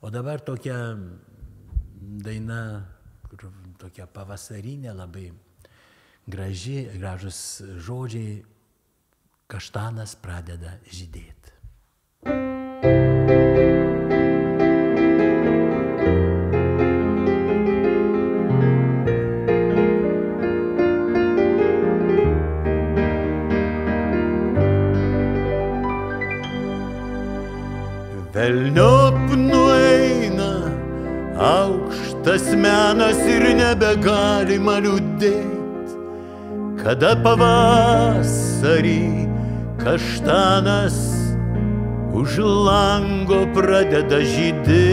O dabar tokia daina, kur tokia pavasarinė, labai graži, gražus žodžiai, kaštanas pradeda žydėti. Velniop nueina aukštas menas ir nebegalima liūdėti, kada pavasarį kaštanas už lango pradeda žydėti.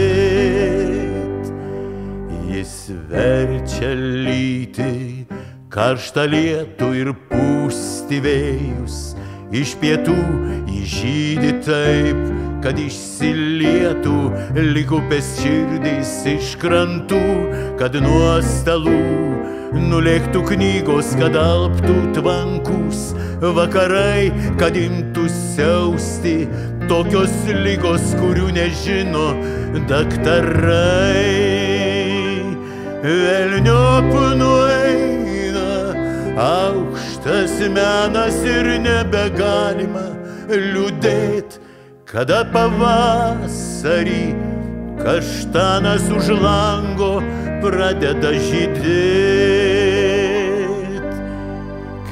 Jis verčia lyti karštą lietų ir pūsti vėjus, iš pietų įžydį taip, kad išsilietų likupės širdys iš krantų, kad nuo stalų nulėktų knygos, kad alptų tvankus vakarai, kad imtų siausti tokios lygos, kurių nežino daktarai. Velniop nueina aukštas menas ir nebegalima liūdėti kada pavasarį kaštanas už lango pradeda žydėti,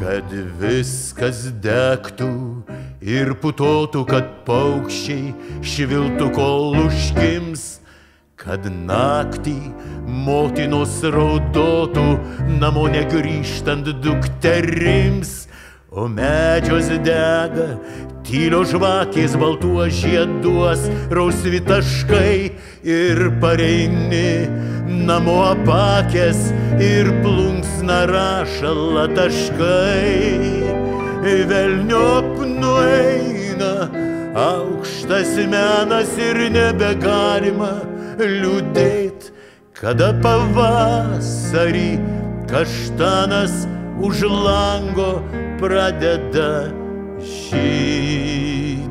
kad viskas degtų ir putotų, kad paukščiai šviltų kol užkims, kad naktį motinos raudotų namo negrįžtant dukterims, o medžios dega Tylio žvakės baltuo žieduos, rausvi taškai ir pareini, namo apakės ir plunksna rašala taškai. Velniop nueina, aukštas menas ir nebegalima liūdėt, kada pavasarį kaštanas už lango pradeda žydėti.